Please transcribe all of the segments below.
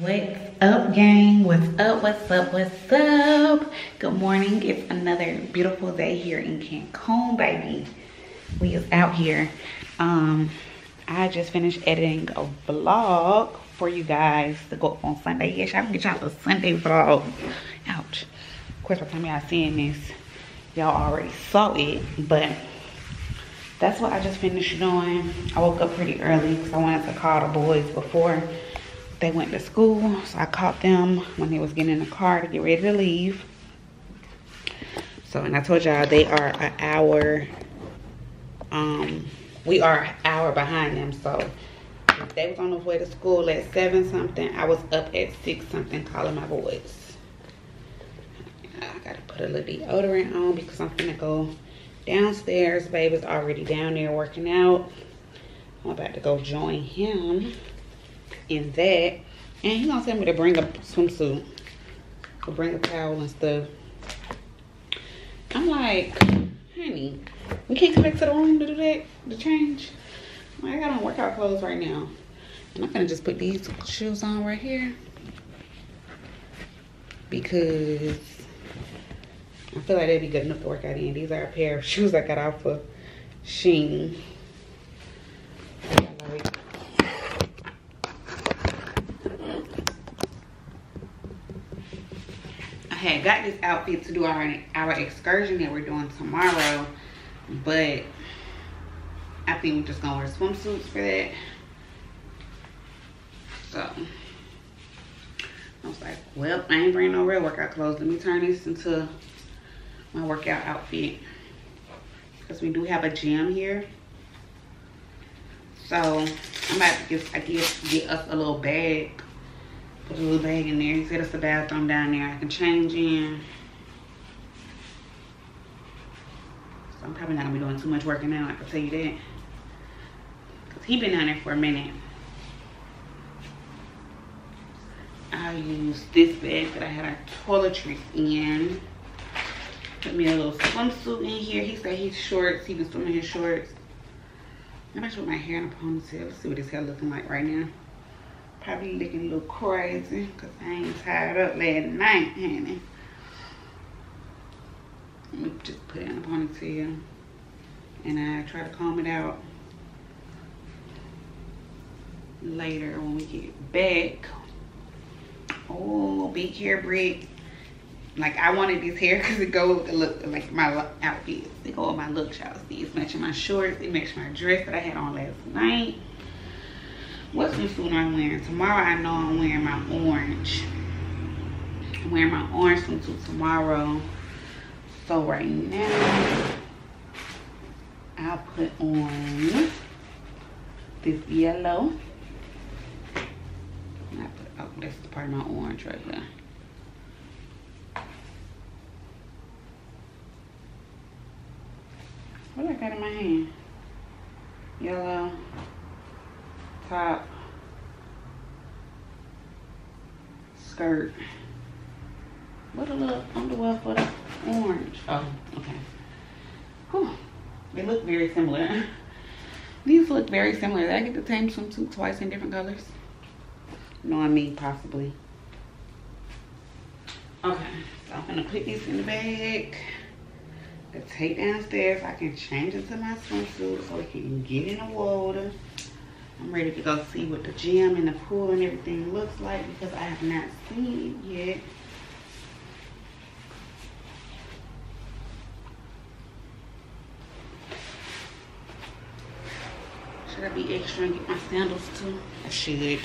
What's up, gang? What's up? What's up? What's up? Good morning. It's another beautiful day here in Cancun, baby. We is out here. Um, I just finished editing a vlog for you guys to go up on Sunday. Yes, I can get y'all a Sunday vlog. Ouch. Of course, by the time y'all seeing this, y'all already saw it, but that's what I just finished doing. I woke up pretty early because I wanted to call the boys before they went to school. So I caught them when they was getting in the car to get ready to leave. So, and I told y'all they are an hour, um, we are an hour behind them. So they was on the way to school at seven something, I was up at six something calling my boys. I gotta put a little deodorant on because I'm gonna go downstairs. Baby's already down there working out. I'm about to go join him in that. And he gonna tell me to bring a swimsuit. To bring a towel and stuff. I'm like, honey, we can't come back to the room to do that, to change. I got on workout clothes right now. I'm gonna just put these shoes on right here. Because I feel like they'd be good enough to work out in. These are a pair of shoes I got off of Shein. I had got this outfit to do our, our excursion that we're doing tomorrow, but I think we're just gonna wear swimsuits for that. So I was like, well, I ain't bringing no real workout clothes. Let me turn this into my workout outfit. Because we do have a gym here. So I'm about to get, I guess, get us a little bag. Put a little bag in there. He said it's a bathroom down there I can change in. So I'm probably not gonna be doing too much working out, I can tell you that. Cause he been down there for a minute. I use this bag that I had our toiletries in. Put me a little swimsuit in here. He said he's shorts. He been swimming his shorts. I'm actually with my hair in a ponytail. Let's see what his hair looking like right now. Probably looking a little crazy because I ain't tied up last night, honey. Let me just put it in a ponytail. And I try to comb it out later when we get back. Oh, big hair brick. Like I wanted this hair because it goes with the look like my outfit. It go with my look, y'all see. It's matching my shorts. It matches my dress that I had on last night. What swimsuit I'm wearing? Tomorrow I know I'm wearing my orange. I'm wearing my orange swimsuit tomorrow. So right now, I'll put on this yellow. Oh, that's the part of my orange right here. What I got in my hand? Yellow, top, skirt. What a little underwear for the orange. Oh, okay. Whew. They look very similar. These look very similar. Did I get the same swimsuit twice in different colors? No, I mean possibly. Okay, so I'm gonna put these in the bag to take downstairs. I can change into my swimsuit so we can get in the water. I'm ready to go see what the gym and the pool and everything looks like because I have not seen it yet. Should I be extra and get my sandals too? I should.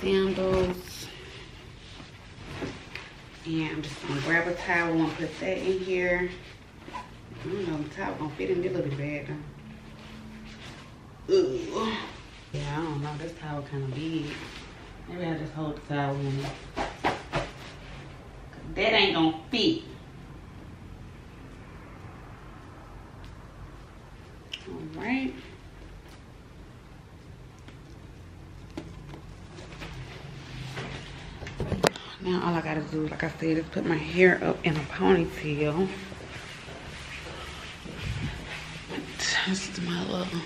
Sandals. And I'm just gonna grab a towel and put that in here. I don't know, the towel gonna fit in a little bit bad though. Ooh. Yeah, I don't know, this towel kind of big. Maybe I'll just hold the towel in it. That ain't gonna fit. All right. Now all I gotta do, like I said, is put my hair up in a ponytail. Test my little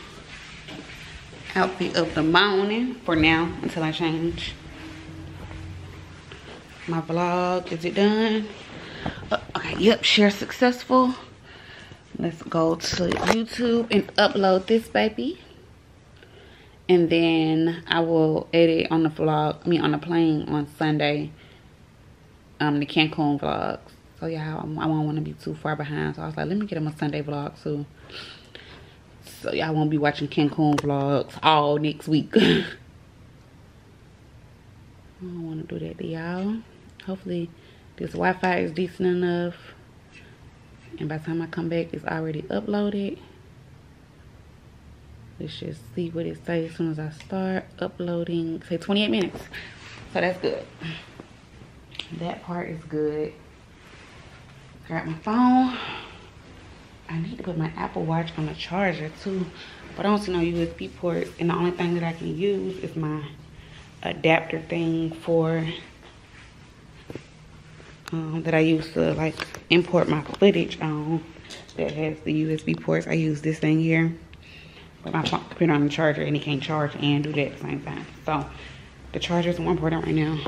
outfit of the morning for now until I change. My vlog, is it done? Uh, okay, yep, share successful. Let's go to YouTube and upload this baby. And then I will edit on the vlog, I mean on the plane on Sunday. Um, the Cancun vlogs. So yeah, I, I won't want to be too far behind. So I was like, let me get him a Sunday vlog too. So y'all won't be watching Cancun vlogs all next week. I don't want to do that to y'all. Hopefully this Wi-Fi is decent enough. And by the time I come back, it's already uploaded. Let's just see what it says as soon as I start uploading. Say 28 minutes. So that's good. That part is good. Grab my phone. I need to put my Apple Watch on the charger too. But I don't see no USB port. And the only thing that I can use is my adapter thing for um, that I use to like import my footage on that has the USB ports. I use this thing here. But my put on the charger and it can't charge and do that at the same time. So the charger is more important right now.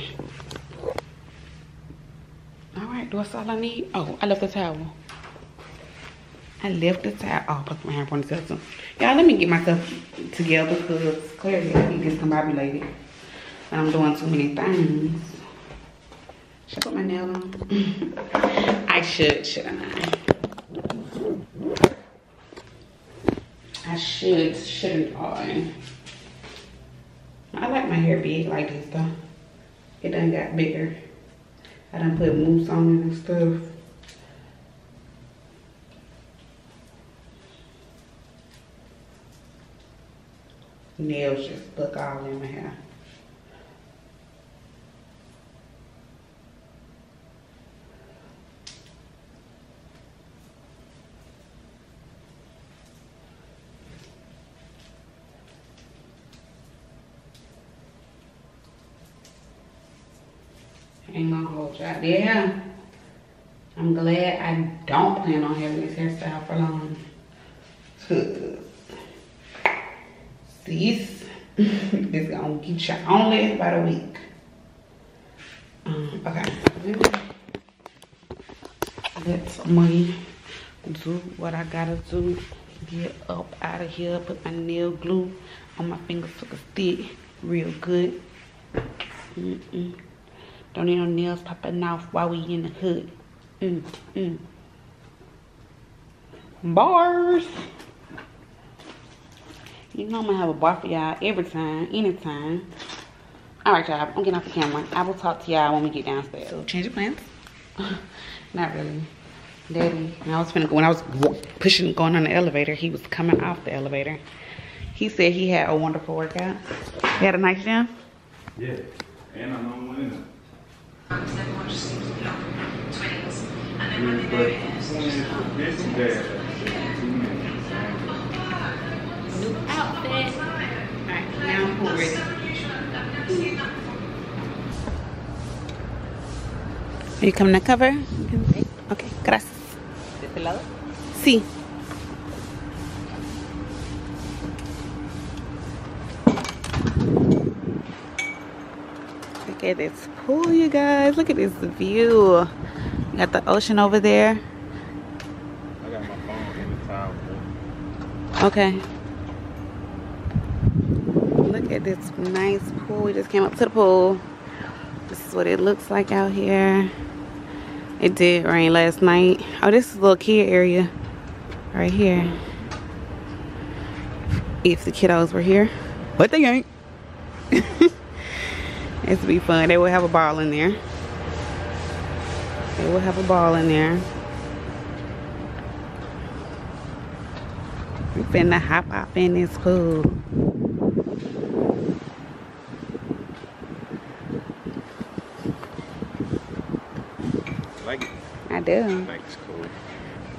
All right, do that's all I need. Oh, I left the towel. I left the towel. Oh, put my on the towel. Y'all, let me get myself together because clearly I be discombobulated. And I'm doing too many things. Should I put my nail on? I should, shouldn't I? I should, shouldn't I? I like my hair big like this though. It done got bigger. I done put mousse on it and stuff. Nails just look all in my hair. Ain't gonna hold out there. I'm glad I don't plan on having this hairstyle for long. This is gonna get you only about a week. Um, okay. Let me do what I gotta do. Get up out of here. Put my nail glue on my fingers so it stick real good. Mm -mm. Don't need no nails popping off while we in the hood. Mm, mm. Bars. You know I'm gonna have a bar for y'all every time, anytime. All right, y'all. I'm getting off the camera. I will talk to y'all when we get downstairs. So change of plans. Not really. Daddy, I was finna go, when I was pushing, going on the elevator, he was coming off the elevator. He said he had a wonderful workout. He had a nice gym? Yeah, and I know one in outfit. All right, now I'm cool. Are you coming to cover? Okay, gracias. ¿De este lado? Sí. Look at this pool, you guys. Look at this view. You got the ocean over there. I got my phone in the towel. Okay. At this nice pool. We just came up to the pool. This is what it looks like out here. It did rain last night. Oh, this is a little kid area right here. If the kiddos were here. But they ain't. it's be fun. They will have a ball in there. They will have a ball in there. We finna hop up in this pool. Like it. I do. It's cool.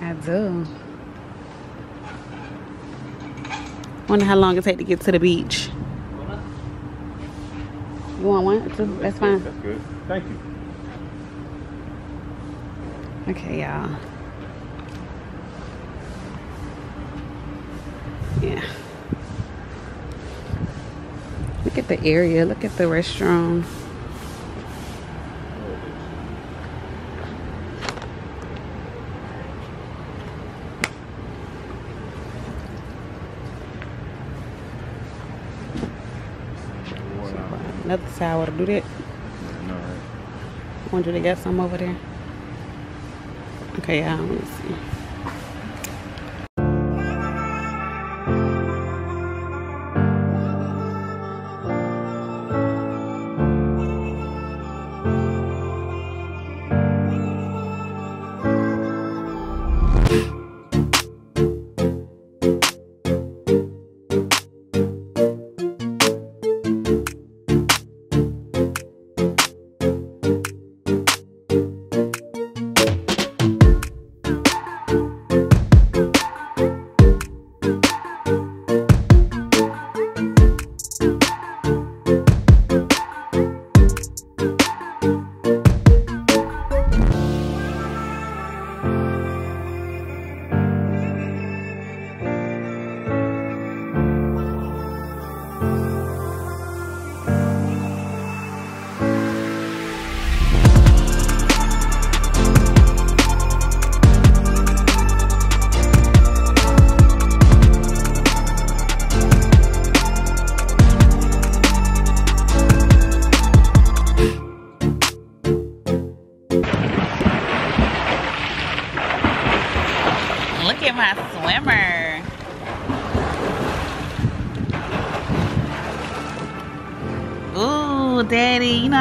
I do. Wonder how long it take to get to the beach. You want one? two? That's fine. That's good. Thank you. Okay, y'all. Yeah. Look at the area. Look at the sour to do that. No, right? I wonder they got some over there. Okay, let me see.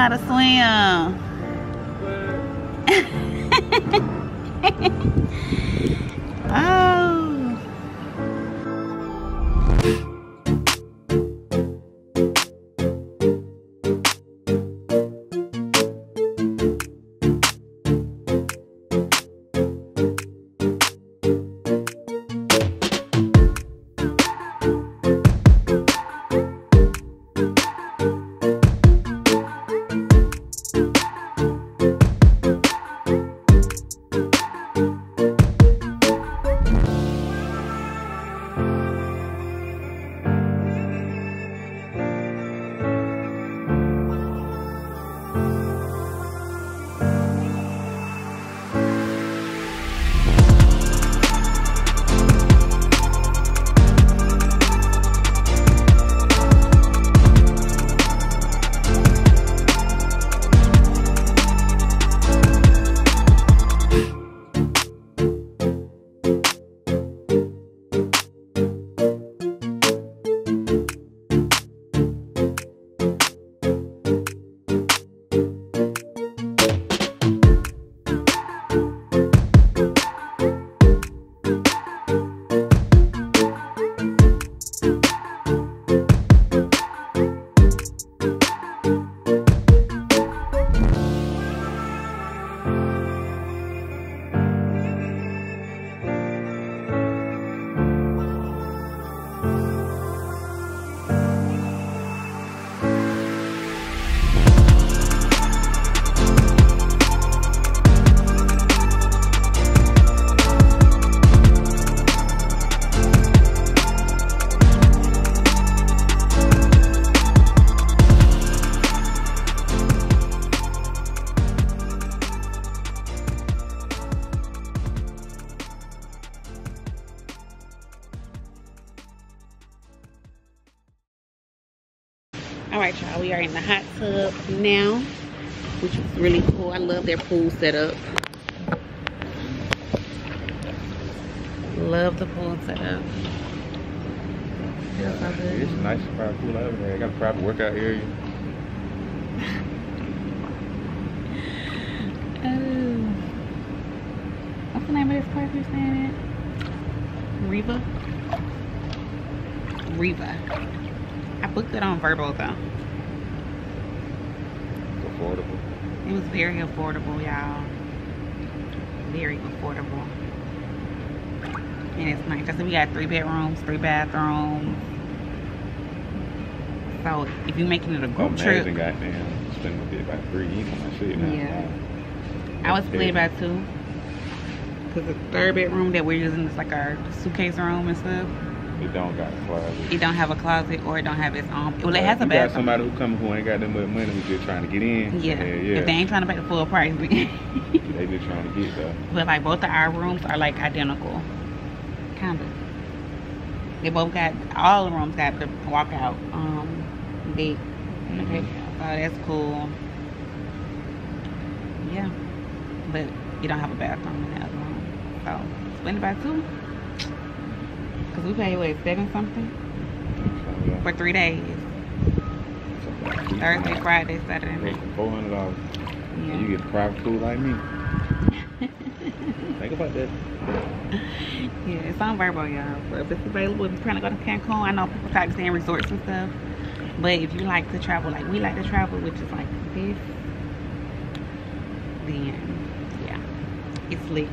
How to swim. The hot tub now, which is really cool. I love their pool setup. Love the pool setup. Feels so. It's nice private pool out there. I got a private workout area. Oh. What's the name of this place you're staying at? Riva? Riva. I booked it on Vrbo though. It's affordable. It was very affordable, y'all. Very affordable. And it's nice. I said we got three bedrooms, three bathrooms. So if you're making it a group Amazing, trip, goddamn. Spending a bit about three each on my shit now. Yeah. I was split about two. Cause the third bedroom that we're using is like our suitcase room and stuff. It don't got a closet. It don't have a closet or it don't have its own. Well, it has a you got bathroom. somebody who come who ain't got that much money who's just trying to get in. Yeah. yeah, yeah. If they ain't trying to pay the full price, they just trying to get there. but like both of our rooms are like identical, kind of. They both got all the rooms got the walkout um big. Okay, Mhm. so that's cool. Yeah, but you don't have a bathroom in the other room, so spend about two. We pay what seven something yeah. for three days. Thursday, Friday, Saturday night. Four hundred dollars. Yeah. You get a private pool like me. Think about that. Yeah, it's on Vrbo, y'all. So if it's available, if you're trying to go to Cancun, I know people talk saying resorts and stuff. But if you like to travel like we like to travel, which is like this, then yeah, it's lit.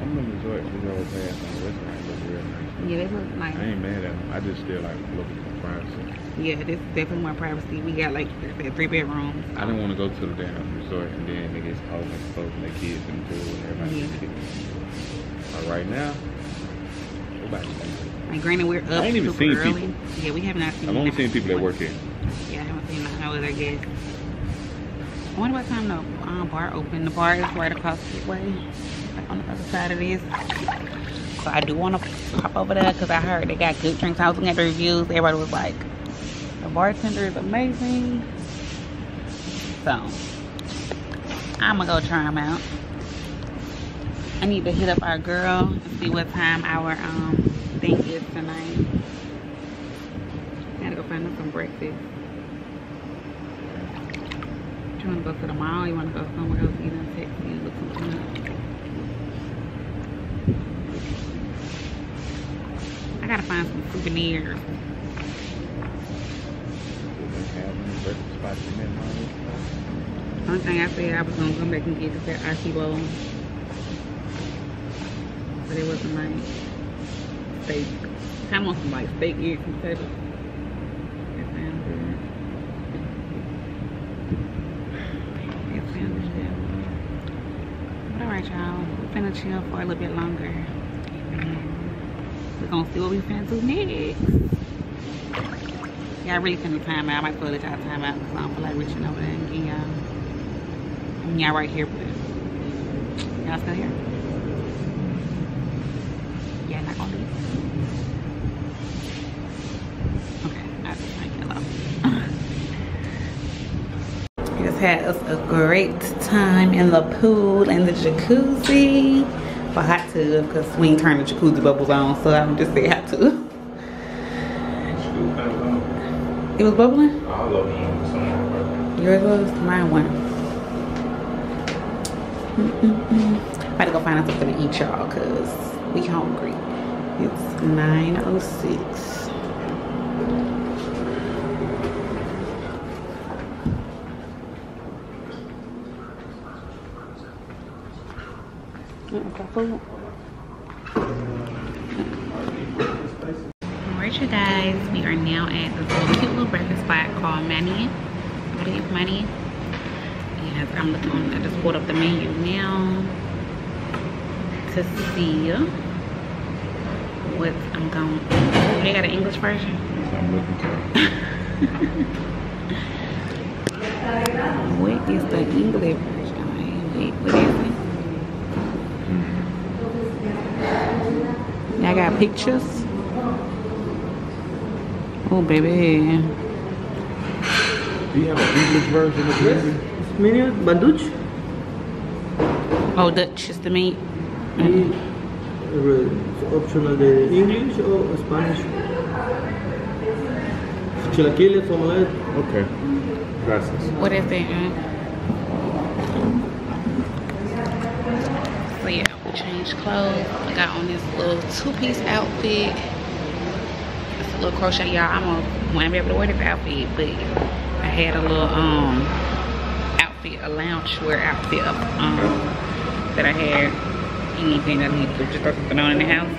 Of them resorts we roll past on the restaurant look real nice. Yeah, they look nice. I ain't mad at them. I just still like looking for privacy. Yeah, this is definitely more privacy. We got like said, three bedrooms. I didn't want to go to the damn resort and then they get home and folks and their kids in the pool and everybody Yeah. But right now, nobody. Like granted, we're up I ain't even super seen early. people. Yeah, we have not seen. I've only seen people that work here. Yeah, I haven't seen no other guests. I wonder what time the um, bar open. The bar is right across the way, like on the other side of this. So I do want to pop over there because I heard they got good drinks. I was looking at the reviews. Everybody was like, the bartender is amazing. So I'm gonna go try them out. I need to hit up our girl and see what time our um thing is tonight. Gotta go find us some breakfast. Do you wanna go to the mall? You wanna go somewhere else? You done text me look something up. I gotta find some souvenirs. Only thing I said I was gonna come back and get is that icy bowl. But it wasn't like steak. I want some like steak ears and stuff. Alright y'all, we're finna chill for a little bit longer. Gonna see what we finna do next. I really finna time out. I might well let y'all time out because I don't feel like reaching over there and y'all. I mean, y'all right here, but y'all still here? Yeah, not gonna leave. Okay, just had us a great time in the pool and the jacuzzi. Well, hot tub because we ain't turned the jacuzzi bubbles on, so I'm just saying hot tub. It was bubbling? All of them. Yours was? Mine one. Mm-mm-mm. About to go find us something to eat, y'all, because we hungry. It's 9.06. Food. Alright, you guys, we are now at this little cute little breakfast spot called Manny. I believe Manny. Yes, I'm looking on, I just pulled up the menu now to see what I'm going. Oh, they got an English version. I'm looking for. What is the English version? Wait, what is it? Y'all got pictures? Oh, baby. Do you have an English version of this? Menu Banduch Oh, Dutch is the meat. y uh, optional de English or Spanish. Chilaquiles, omelette. Okay. Gracias. What is it? Changed clothes. I got on this little two-piece outfit. It's a little crochet, y'all. I'm gonna want to be able to wear this outfit, but I had a little um outfit, a loungewear outfit up um that I had anything I need to just throw something on in the house.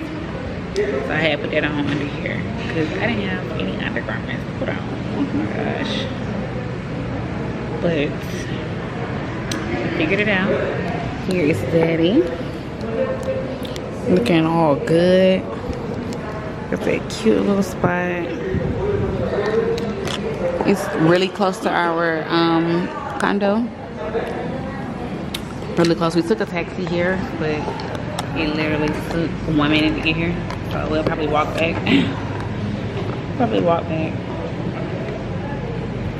So I had put that on under here because I didn't have any undergarments to put on. Oh my gosh. But I figured it out. Here is Daddy. Looking all good. It's a cute little spot. It's really close to our um, condo. Really close. We took a taxi here, but it literally took one minute to get here. So we'll probably walk back. probably walk back.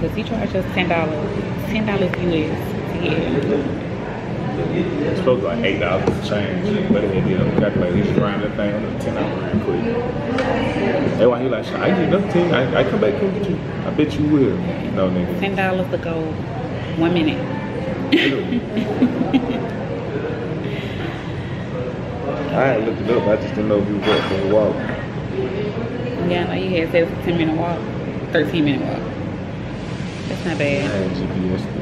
Cause he charged us ten dollars, ten dollars US to get here. It's supposed to be like eight dollars to change, but it did a calculator. He just ran that thing ten dollars real quick. That's why he like, I get another ten. I, I come back and get you. I bet you will. No nigga. Ten dollars to go one minute. I had looked it up. I just didn't know if you was up for a walk. Yeah, I know you had said it's a ten minute walk, thirteen minute walk. That's not bad. I had GPS.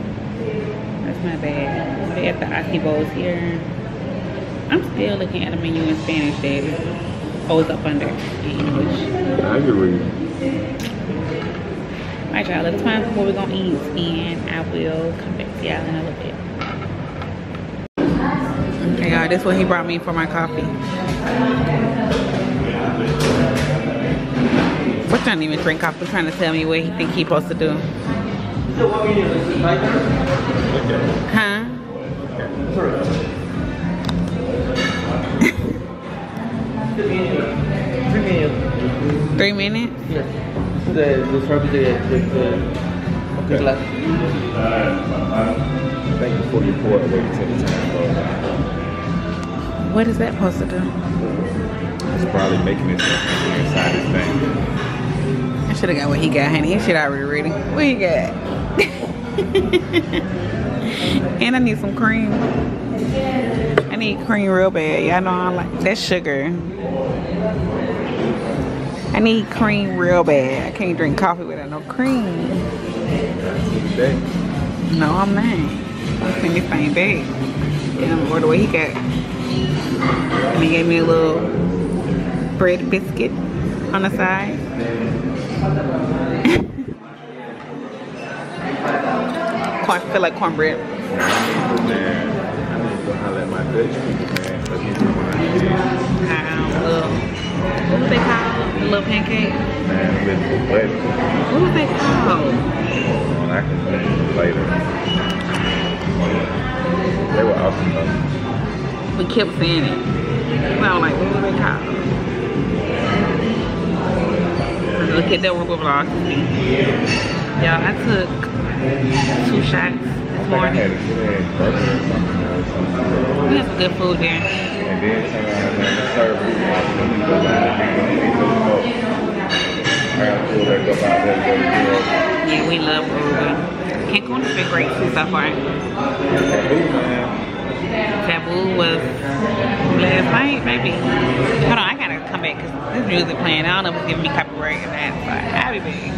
Not bad. They got the açaí bowls here. I'm still looking at a menu in Spanish, Daddy. Oh, it's up under in English. I can read. Alright, y'all, let's find what we're gonna eat, and I will come back to y'all in a little bit. Okay, y'all, this is what he brought me for my coffee. What trying to even drink coffee? Trying to tell me what he think he supposed to do? Huh? Three minutes. Three minutes? Yes. The, the service, the, the, the, the glass. Thank you for your report. Waiting till the time. What is that supposed to do? It's probably making it inside this thing. I should have got what he got, honey. He should already ready. What he got? and I need some cream. I need cream real bad. Y'all know I like that sugar. I need cream real bad. I can't drink coffee without no cream. No, I'm not. I'm in this thing big. And or the way he got. And he gave me a little bread biscuit on the side. Corn, feel like cornbread. Um, what was they called? Little pancake? Man, What was they called? I can tell later. They were awesome though. We kept saying it. I was like, what was they called? Look at the Ruba vlog. Y'all, I took two shots this morning. We have good food there. And then that the Yeah, we love Aruba. Cancun has been great so far. Taboo was last night, maybe. Hold on, I gotta come back because this music playing. I don't know if it's giving me copyright or not, so I'll be back.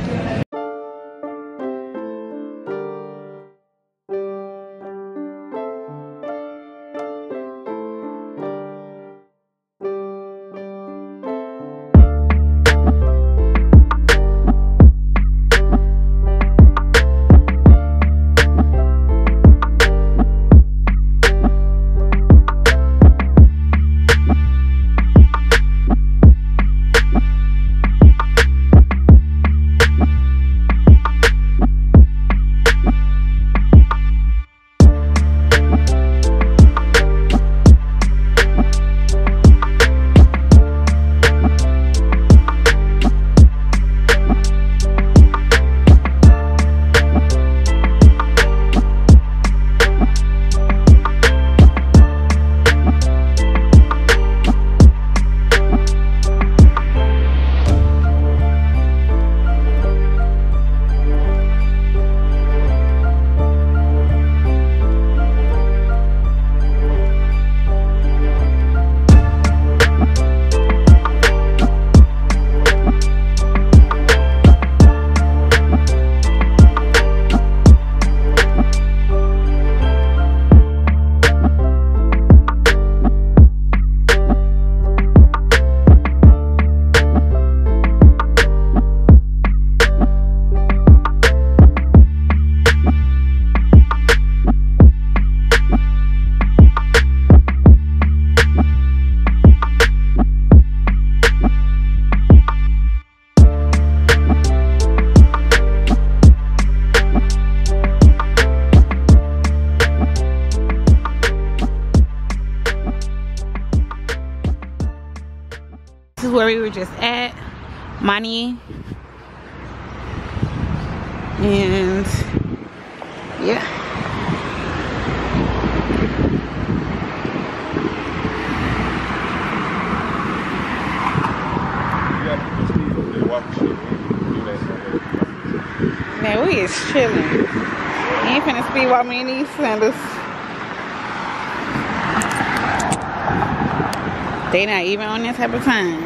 Type of time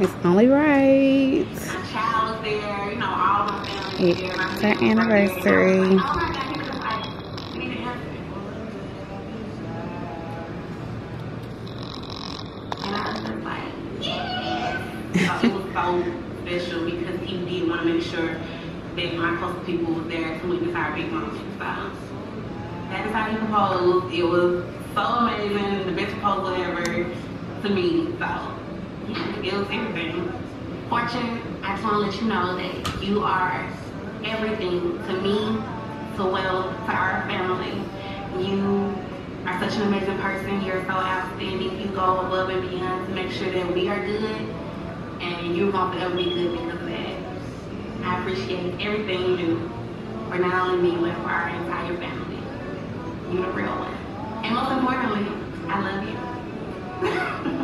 it's only right My child was there, you know, all my family was there. my It's were there. anniversary. My God, he was like, we need to have it. I was just like, yes! So it was so special because he did want to make sure that my close people was there to witness our big moment. So how he proposed. It was so amazing, the best proposal ever to me. So it was everything. Fortune, I just want to let you know that you are everything to me, to well, to our family. You are such an amazing person. You're so outstanding. You go above and beyond to make sure that we are good, and you're going to be good because of that. I appreciate everything you do for not only me, but for our entire family. You're the real one. And most importantly, I love you.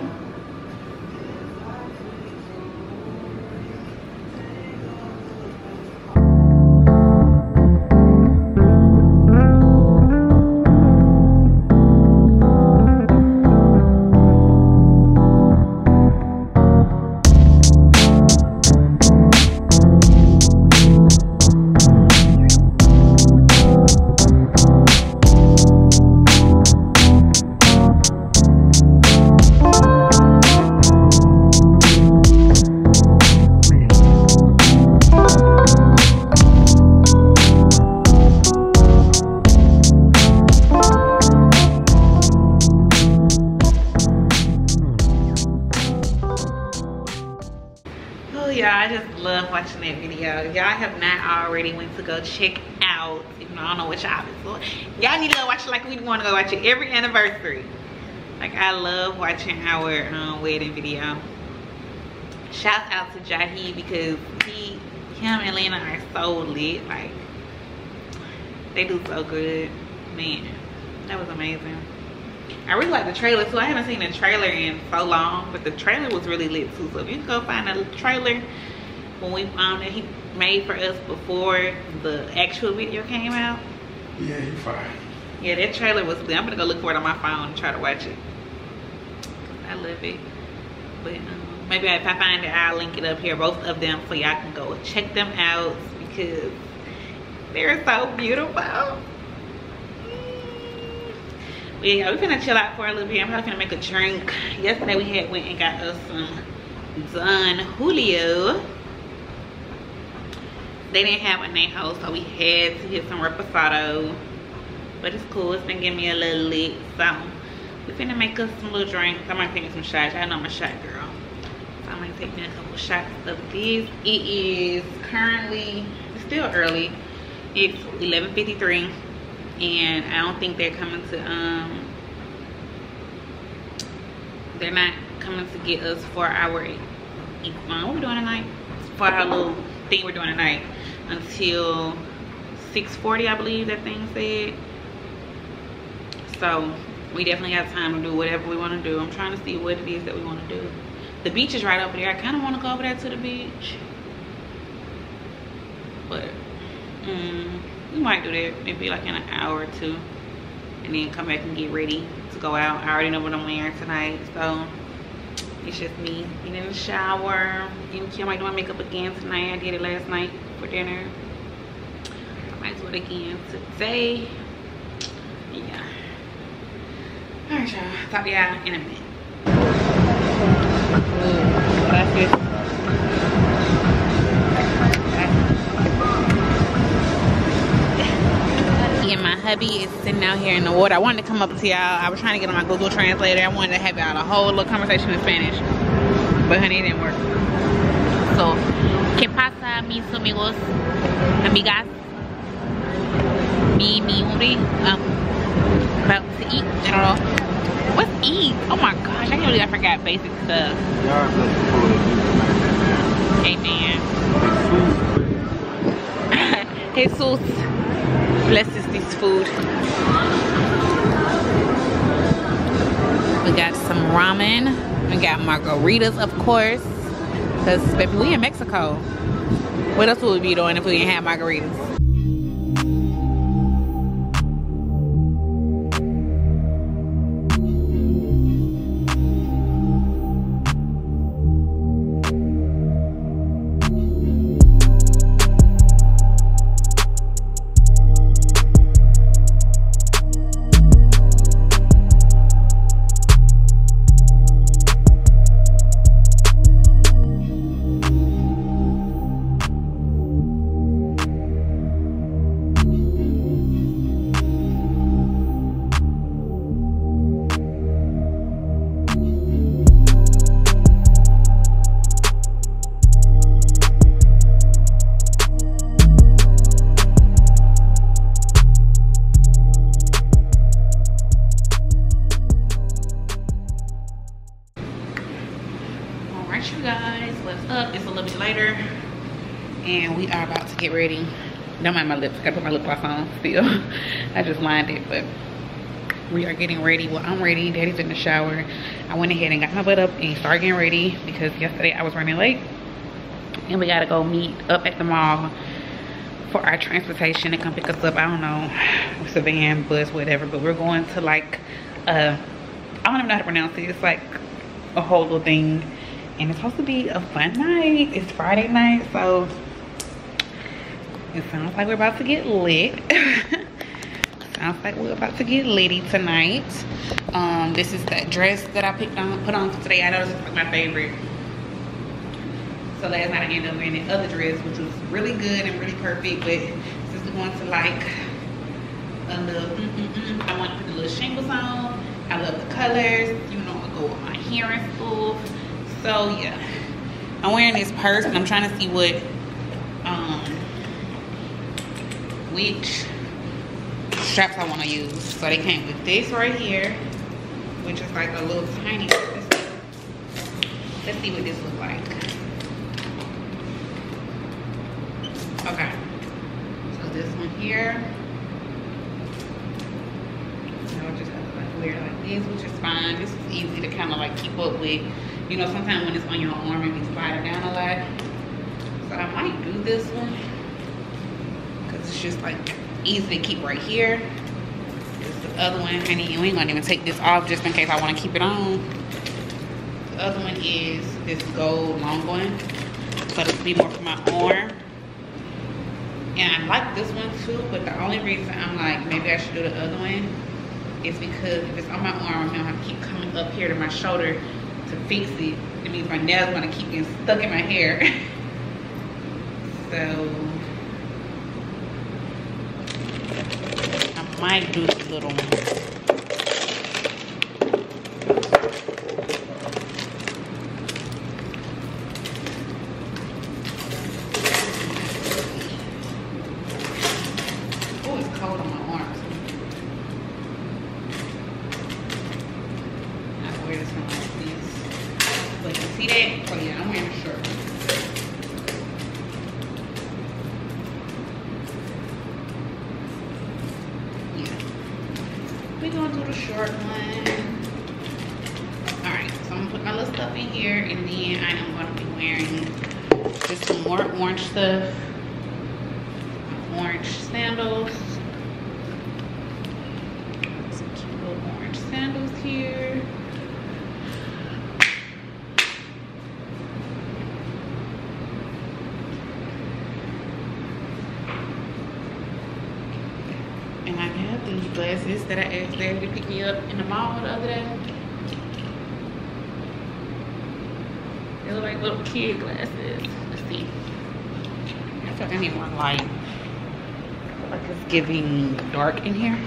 watch it every anniversary. Like I love watching our um, wedding video. Shout out to Jahi because he, him and Lena are so lit. Like they do so good. Man, that was amazing. I really like the trailer too. I haven't seen the trailer in so long, but the trailer was really lit too. So if you can go find the trailer when we found that he made for us before the actual video came out. Yeah, you're fine. Yeah, that trailer was good I'm gonna go look for it on my phone and try to watch it. I love it. But um, maybe if I find it, I'll link it up here, both of them, so y'all can go check them out because they're so beautiful. Yeah, we're gonna chill out for a little bit. I'm probably gonna make a drink. Yesterday we had went and got us some Don Julio. They didn't have a anejo, so we had to get some reposado. But it's cool. It's been giving me a little lit. So we're gonna make us some little drinks. I might take me some shots. I know I'm a shot girl. So I might take me a couple shots of this. It is currently it's still early. It's 11:53 and I don't think they're coming to um they're not coming to get us for our uh, what we doing tonight for our little thing we're doing tonight until 6:40 I believe that thing said so we definitely have time to do whatever we want to do. I'm trying to see what it is that we want to do. The beach is right over there. I kind of want to go over there to the beach. But mm, we might do that. Maybe like in an hour or two. And then come back and get ready to go out. I already know what i'm wearing tonight so it's just me getting in the shower. Getting, i might do my makeup again tonight. I did it last night for dinner. I might do it again today. Yeah all right y'all talk to in a minute that's and my hubby is sitting out here in the water. I wanted to come up to y'all. I was trying to get on my Google Translator. I wanted to have y'all a whole little conversation in Spanish. But honey, it didn't work. So, ¿qué pasa, mis amigos? Amigas? Mi, mi, uri, um, About to eat. I don't know. What's eat? Oh my gosh, I can't believe I forgot basic stuff. Amen. Jesus blesses this food. We got some ramen. We got margaritas, of course. Baby, we in Mexico. What else would we be doing if we didn't have margaritas? Don't mind my lips. Gotta put my lip gloss on still. I just lined it, but we are getting ready. Well, I'm ready. Daddy's in the shower. I went ahead and got my butt up and started getting ready because yesterday I was running late, and we gotta go meet up at the mall for our transportation to come pick us up. I don't know, it's a van, bus, whatever, but we're going to like, uh, I don't even know how to pronounce it. It's like a whole little thing and it's supposed to be a fun night it's friday night so it sounds like we're about to get lit. Sounds like we're about to get litty tonight. Um this is that dress that i picked on put on for today. I know this is like my favorite. So last night i ended up wearing the other dress which was really good and really perfect but since is going to like a little mm -mm -mm. i want to put the little shingles on. I love the colors. You know i go with my hair and stuff so yeah. I'm wearing this purse and i'm trying to see what um which straps i want to use so they came with this right here which is like a little tiny let's see what this looks like okay so this one here I'll just have to like wear it like this, which is fine. This is easy to kind of like keep up with. You know, sometimes when it's on your arm, it be sliding down a lot. So I might do this one it's just like easy to keep right here. This is the other one, honey. We ain't gonna even take this off just in case I want to keep it on. The other one is this gold long one. So this will be more for my arm. And I like this one too, but the only reason I'm like, maybe I should do the other one is because if it's on my arm, I'm gonna have to keep coming up here to my shoulder to fix it. It means my nails gonna keep getting stuck in my hair. so I might do the little one. We're gonna do the short one. Alright, so I'm gonna put my little stuff in here and then I am gonna be wearing just some more orange stuff. Orange sandals. Some cute little orange sandals here. And I have that I asked Daddy to pick me up in the mall the other day. They look like little kid glasses. Let's see. I feel like I need more light. I feel like it's giving dark in here.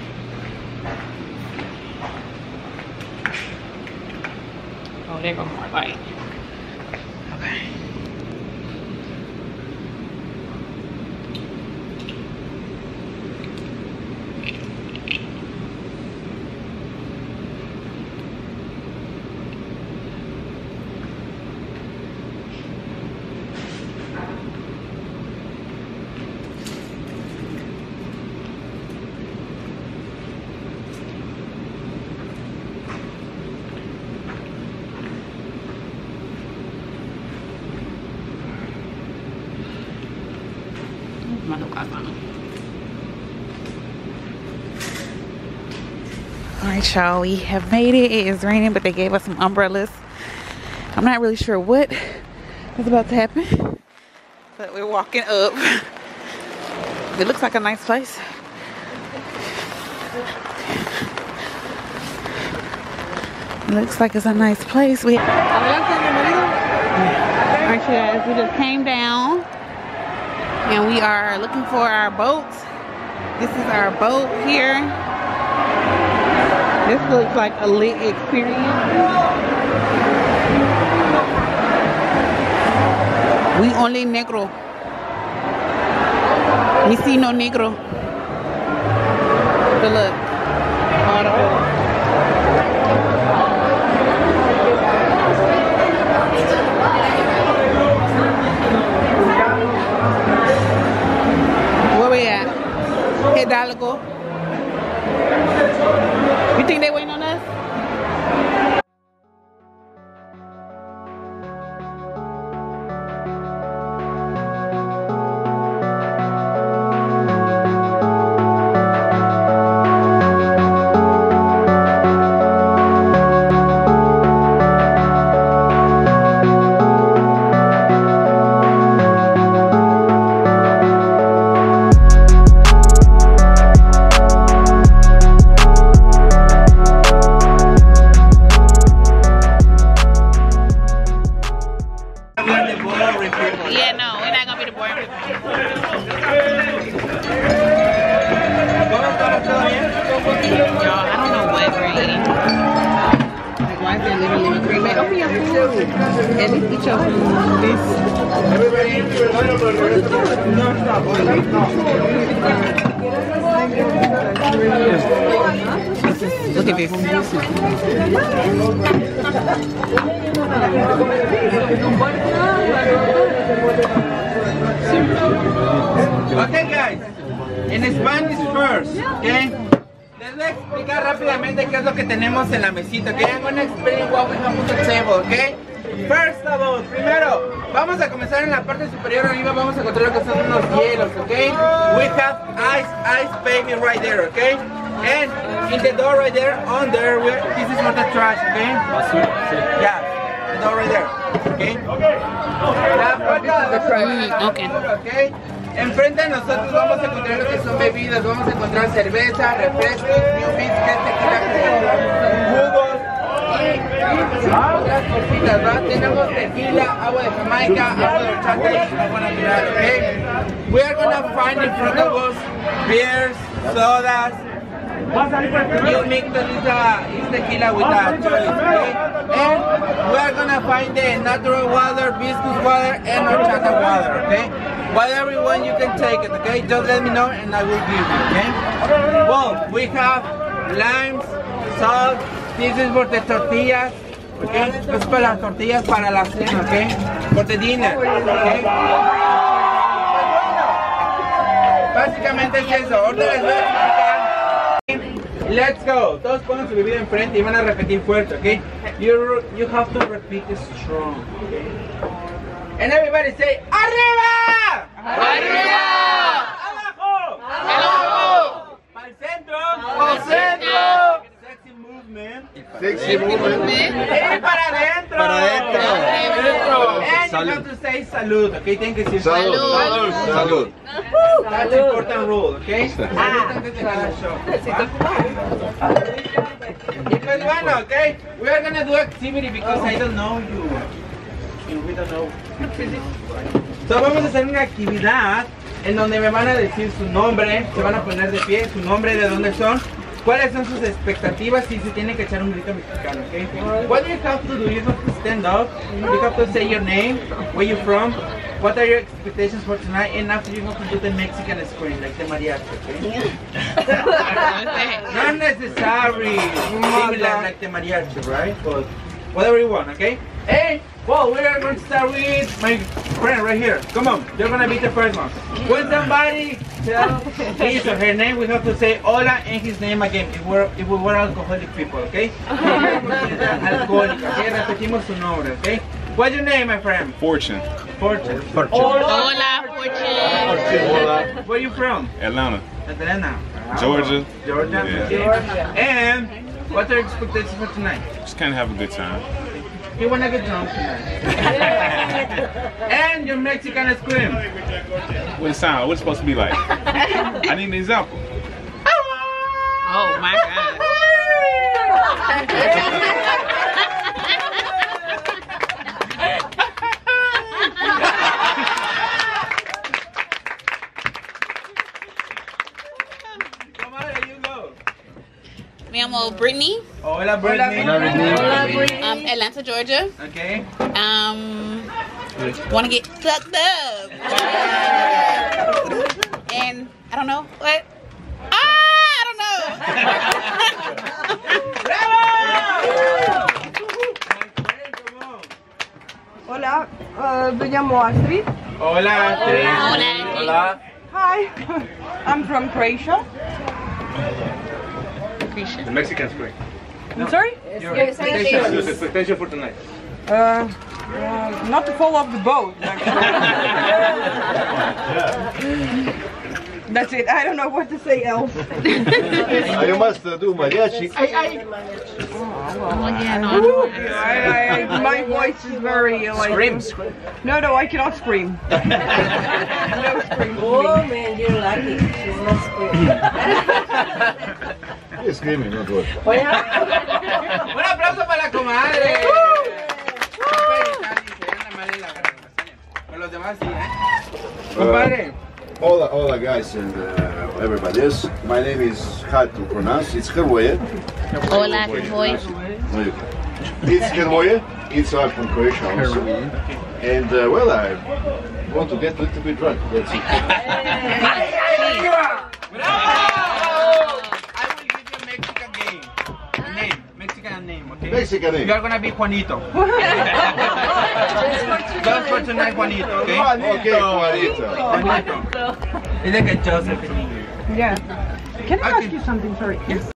Oh, there go more light. Y'all, we have made it. It is raining, but they gave us some umbrellas. I'm not really sure what is about to happen, but we're walking up. It looks like a nice place. It looks like it's a nice place. We you guys, we just came down and we are looking for our boat. This is our boat here. This looks like a lit experience. We only negro. We see no negro. Look. Where we at? Hidalgo. You think tequila with choice, okay? And we are gonna find the natural water, biscuit water, and horchata water, okay? Whatever want, you can take it, okay? Just let me know and I will give you, okay? Well, we have limes, salt, this is for the tortillas, okay? This is para las tortillas para la cena, okay? For the dinner, okay? Básicamente es eso, ahorita Let's go. Todos pongan su bebida enfrente y van a repetir fuerte, ¿ok? You, you have to repeat it strong, ¿ok? And everybody say, ¡Arriba! ¡Arriba! ¡Abajo! ¡Abajo! ¡Al centro! ¡Al centro! Sexy movement. Sexy movement. Y para adentro. Para adentro. And you have to say salud, Salud. Salud. Salud. That's important rule, okay? Y pues bueno, okay? We are gonna do activity because I don't know you. And we don't know. So vamos a hacer una actividad en donde me van a decir su nombre, se van a poner de pie, su nombre, de dónde son, cuáles son sus expectativas si tienen que echar un grito mexicano, okay? What you have to do, you have to stand up, you have to say your name, where you from, what are your expectations for tonight, and after you have to do the Mexican scream, like the mariachi, okay? Not necessary, similar like the mariachi, right? But whatever you want, okay? And well, we are going to start with my friend right here. Come on, you're gonna be the first one. When somebody tells his or her name, we have to say hola and his name again. If we're if we were alcoholic people, okay? Alcohólica, okay? Repetimos su nombre, okay? What's your name, my friend? Fortune. Fortune. Fortune. Hola. Hola, Fortune. Hola. Where are you from? Atlanta, Atlanta. Georgia. Georgia. Yeah. And what are your expectations for tonight? Just kind of have a good time. You wanna get drunk tonight. and your Mexican scream. What it sound? What's it supposed to be like? I need an example. Oh my god. Comadre, you go. Me llamo Brittany. Hola, Brittany. Um, Atlanta, Georgia. Okay. Um, want to get fucked up. and I don't know what. Ah, I don't know. Bravo! Hola, uh, me llamo Astrid. Hola, Astrid. Hola. Hola. Hi, I'm from Croatia. Appreciate The Mexican screen. I'm sorry? Your expectations. Your expectation for tonight. Uh, uh, not to fall off the boat. That's it. I don't know what to say else. you must uh, do mariachi. Yeah, no, Ooh, I, I, my voice is very uh, like. Scream, scream. No, no, I cannot scream. no scream. Oh man, you're lucky. She's not screaming. He's screaming, not what. Un aplauso para la comadre. Con los demás sí, ¿eh? Compadre. Hola, hola guys and uh, everybody else. My name is hard to pronounce. It's Hrvoje. Hola, good boy. No, you- It's Hrvoje. It's I'm from Croatia also. And uh, well, I want to get a little bit drunk. That's it. I will give you a Mexican game. A name. Mexican name, okay? Mexican name. You are gonna be Juanito. Just for tonight, Juanito, okay? Okay, Juanita. Juanito. It's like a Joseph. Yeah. Can I Okay. ask you something? Sorry. Yes.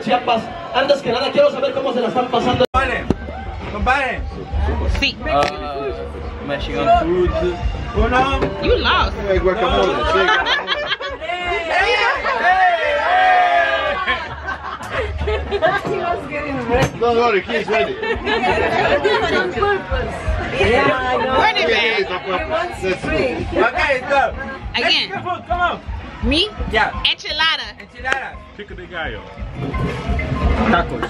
De Chiapas. Antes que nada quiero saber cómo se la están pasando. Compadre. Compadre. Sí. Mexican food. Uno. You lost. Hey, guacamole. Say Don't worry, he's ready. Yeah, I know. Run it Yeah, on purpose. That's it. Okay, go. Again. Food, come on. Me? Yeah. Enchilada. Enchiladas. Pico de gallo. Tacos.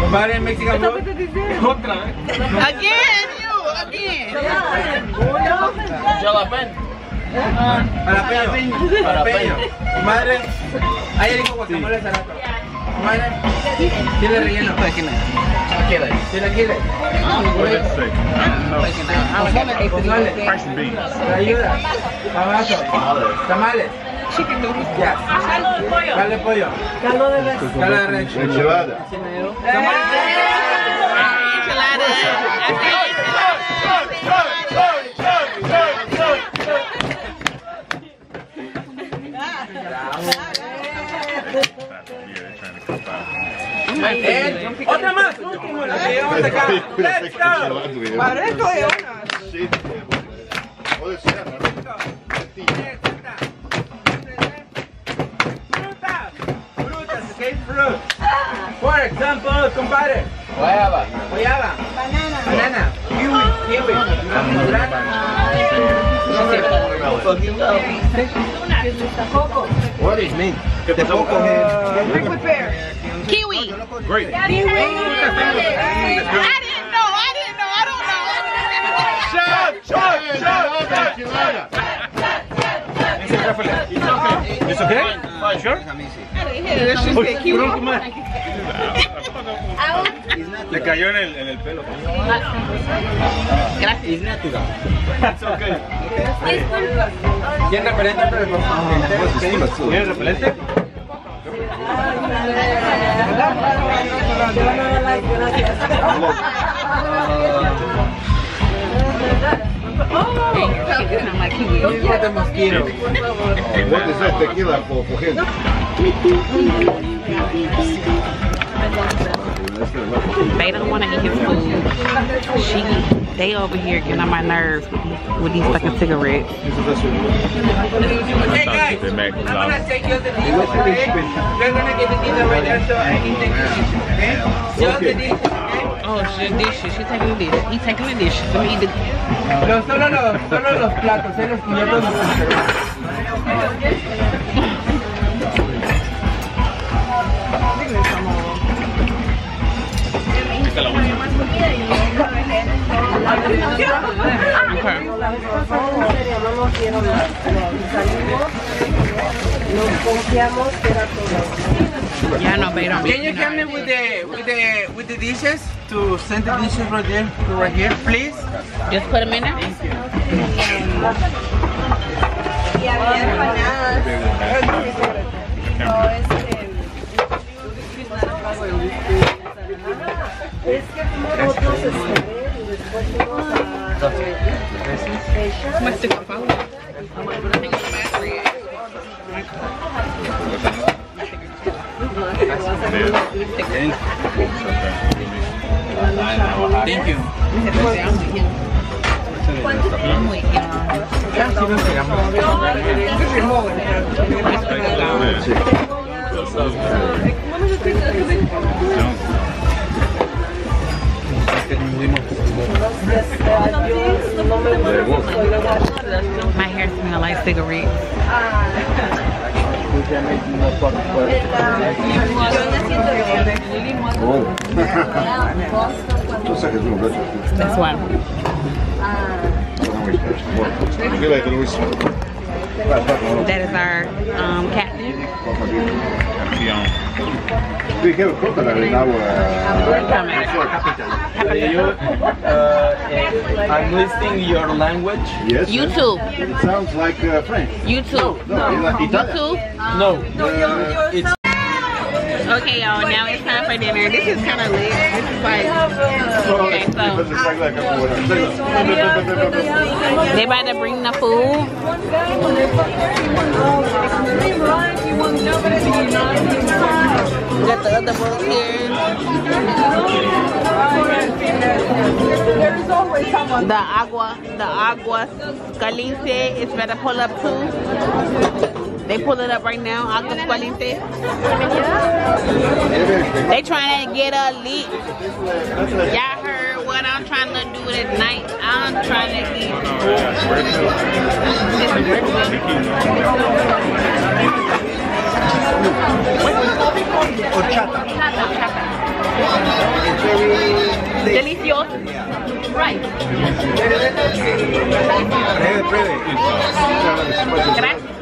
Compadre, Mexican food. Otra vez. Again, you. Again. Jalapeño. Jalapeño. Jalapeño. Comadre. Ahí dijo guacamole hace rato. Comadre. Tiene relleno. Tiene quiere. What did it say? I don't know. Pozole. Rice and beans. ¿Me ayuda? Abajo. Tamales. Ya. Caldo de pollo. Caldo de pollo. Caldo de res. Caldo de res. Enchilada. Otra más. Último, la que llevamos acá. Let's go. Parejo de What is mean? Que te puedo coger. Pear. Kiwi. Great. I didn't know. I didn't know. I don't know. Shot, shot, shot, enchilada. It's okay? It's okay? Sure? Le cayó en el, en el pelo. It's okay. ¿Quién referente? ¿Quién referente? I'm like kiwi. Hijo de mosquito. What is that tequila for, for him? They don't want to eat his food. She, they over here getting on my nerves with these, with these fucking cigarettes. Hey guys, I'm gonna take you to the dishes, okay? You're gonna get the dinner right there, so I can take the dishes, okay? Just the dishes. Oh, she dishes. She taking the dishes. He taking the dishes. Let me eat the. No, solo los, solo los platos, eh, los cubiertos no se Yeah, no, they don't. Can you help me with the with the with the dishes to send the dishes right there to right here, please? Just put them in there. Es que como nosotros este, y después fuimos a My stick of phone. Thank you. Casi no llegamos. My hair smells like cigarettes. Entonces que es un gacho. That's one. Tequila que no es. That is our um, captain. We have a crocodile in our. Uh, I'm listening your language. Yes. YouTube. It sounds like uh, French. YouTube. No, it's Italian. YouTube. No. Uh, It's Okay, y'all. Now it's time for dinner. This is kind of lit. This is like okay. So they about to bring the food. Got the other bowls here. There's always someone. The agua, the agua caliente is better pull up too. They pull it up right now. They trying to get a leak. Y'all heard what I'm trying to do at night. I'm trying to get. Delicioso. Right. Gracias.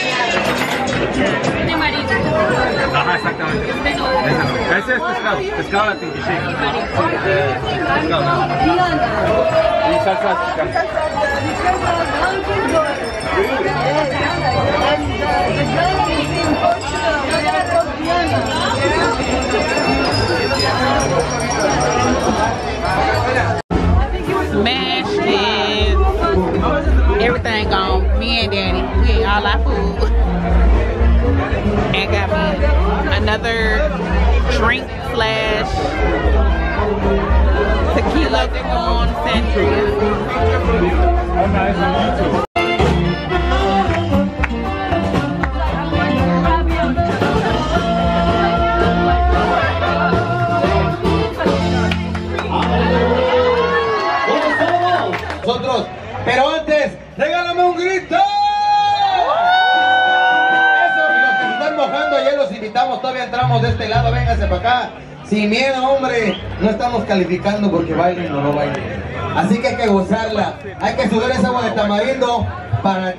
Ahí exactamente. Ajá, picante. Mashed. Everything gone. Me and Danny, we ate all our food. Another drink slash tequila con sangria. Entramos de este lado, vénganse para acá. Sin miedo, hombre, no estamos calificando porque bailen o no bailen. Así que hay que gozarla. Hay que sudar esa agua de tamarindo para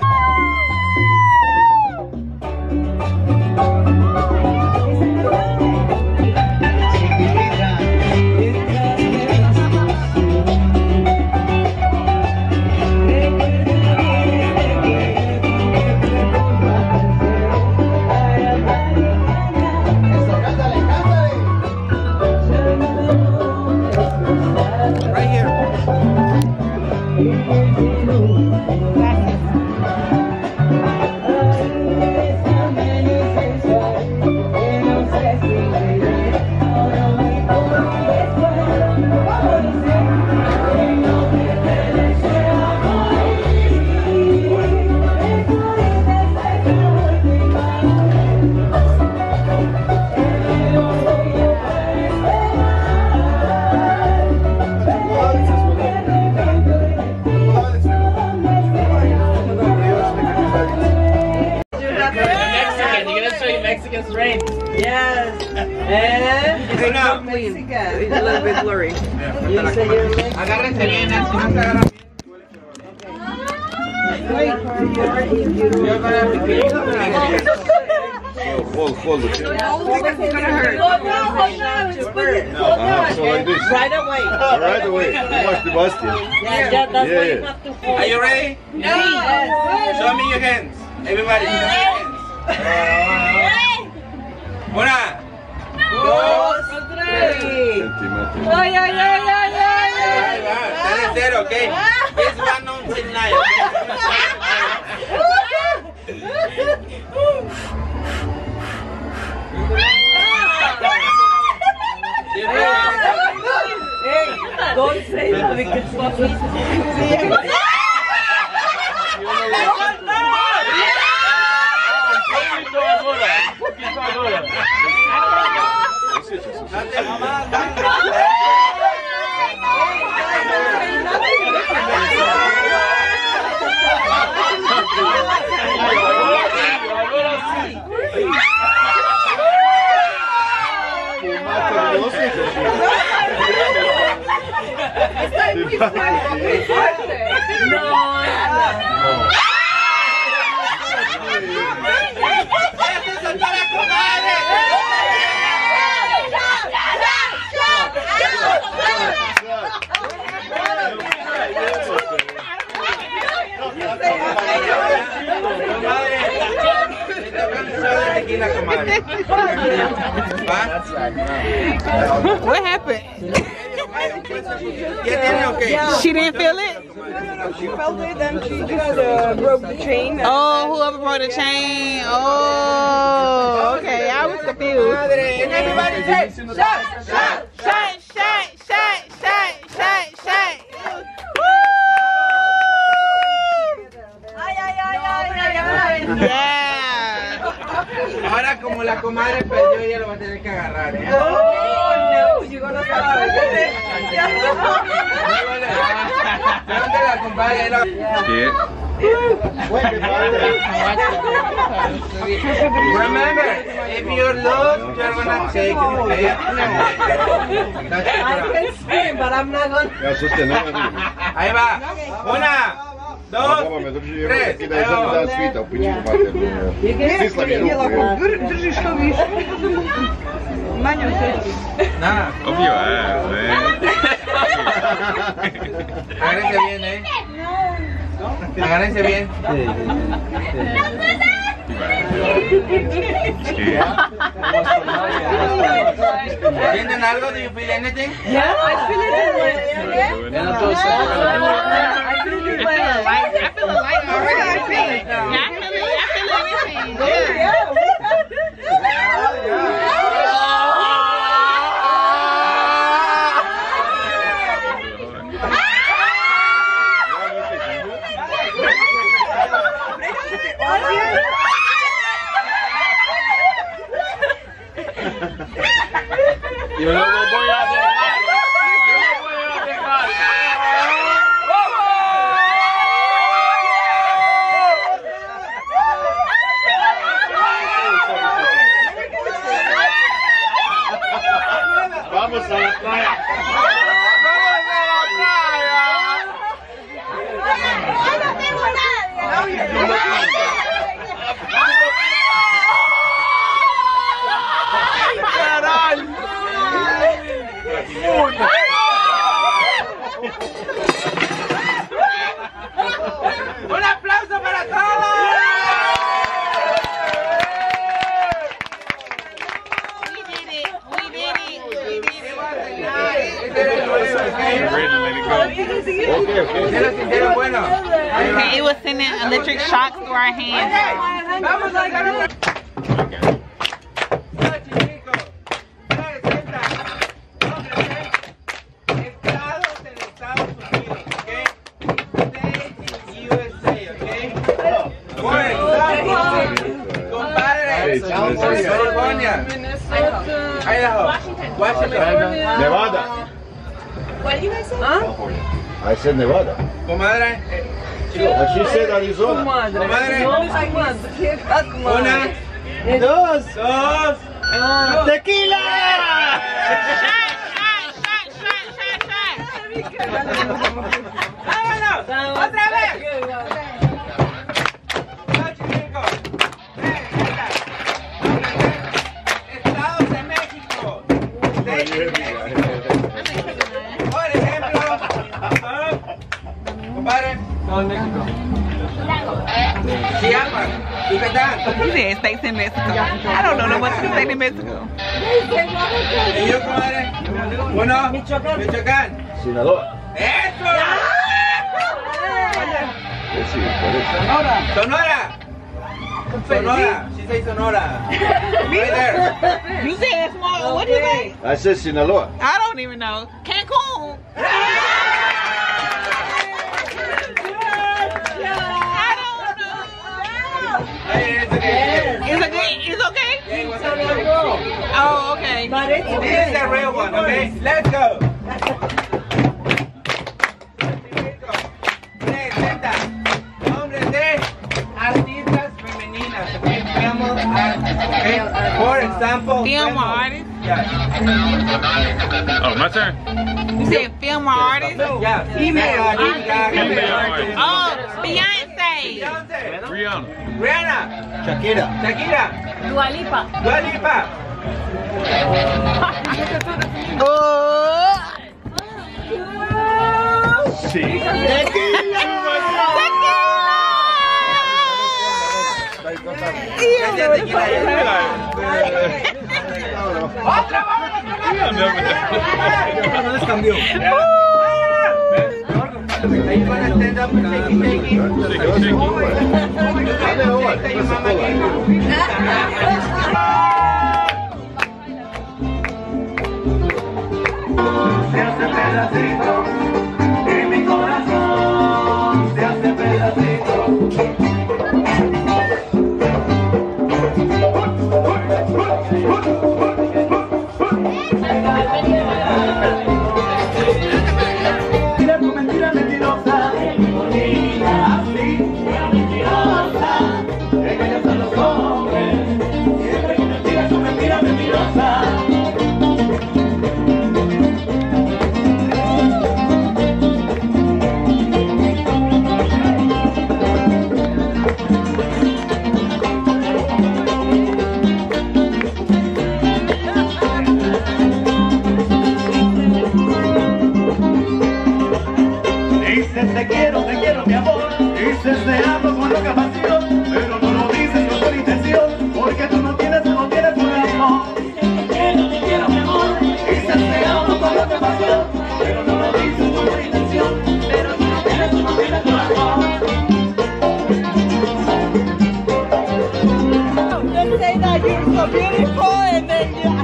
Mexican strength. Yes. And it's not clean. It's a little bit blurry. You say you're Mexican. Agárrense bien, así no se agarran bien. Yo para piqué. Hold, hold it. Right So like this. away. Right away. You must be busted. Yeah, yeah, that's Yeah, why you have to hold. Are you ready? Yes. Show me your hands. Everybody, show me your hands. Una, Dos. Sentimental. Ay, ay, ay, ay, ay, Ahí va, está de cero, ok. One on Hey, don't say that because Comadre, le toca un shot de tequila, comadre. ¿Va? What happened? ¿Ya tiene o qué? She didn't feel it? she felt it and she just uh, broke the chain. Oh, whoever brought the chain. Oh, okay. I was confused. Madre, and everybody say, shot, shot. Shot, shot, Yeah. Ahora como la comadre perdió, ella lo va a tener que agarrar, ¿eh? Oh, no, you're gonna ¿De dónde la compadre? La- Yeah. Remember, if you lose, you're gonna take it. I can swim, but I'm not gonna. Ahí va. Una, Да. Мама, держи руки, кидай за туда свита, почему мать? Ты сломила руку. Держи, что видишь. Маня, все. На, обью. Agárrense bien, ¿eh? Agárrense bien. Sí, sí, sí. ¿Sienten algo? Do you feel anything? Yeah, I feel it. Ya no puedo ser. I feel it. I feel a light already. I feel it. Yeah, I feel it. I feel everything. Yeah. Your little boy out there. Your little boy out there, God. Vamos a la playa. ¡Un aplauso para todos! We did it. We did it. We did it. Ready to let it go. Ok, ok. ¿Se lo sintieron bueno? Ahí va. Okay, it was sending electric shocks through our hands. Said Nevada. comadre, eh, she said Arizona. comadre, Una. una, dos, dos, tequila. Shot, shot. ¡Vámonos! ¡Otra vez! I don't know no what's the state in Mexico. Y yo, comadre, uno, Michoacán. Sinaloa. ¡Eso! Eh, sí, por eso. Sonora. Sonora. She say Sonora. Right there. You said small. What do you say? I said Sinaloa. I don't even know. Cancun. Hey, what's up. Oh, okay. But it's This is the real one, okay? Let's go. Presenta nombres de artistas femeninas, okay? Female artists, okay? For example, Film female. artist. Yeah. Oh, my turn. You said film artist. Yeah. Female artist. Female artist. Oh, Beyonce. Rihanna. Rihanna. Shakira. Shakira. Dualipa. Dualipa. oh. Sí. Les cambió. Are you gonna stand up dices te amo con loca pasión, pero no lo dices con buena intención, porque tú no tienes, tú no tienes un amor. Con pero no lo dices con buena intención, pero tú no tienes, tú no tienes un amor. Beautiful and then you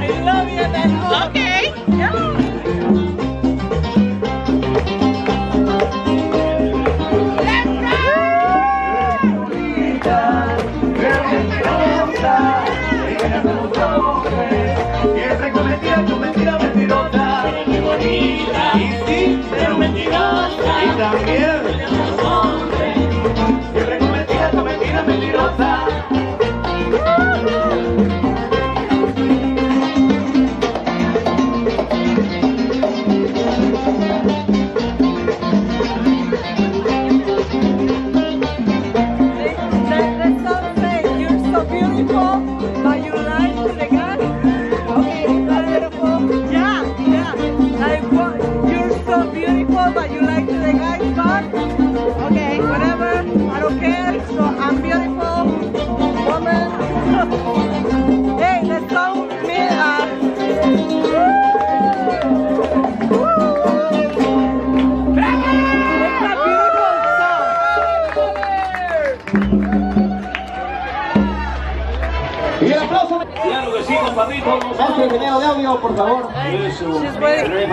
Ingeniero de audio, por favor. She's waiting.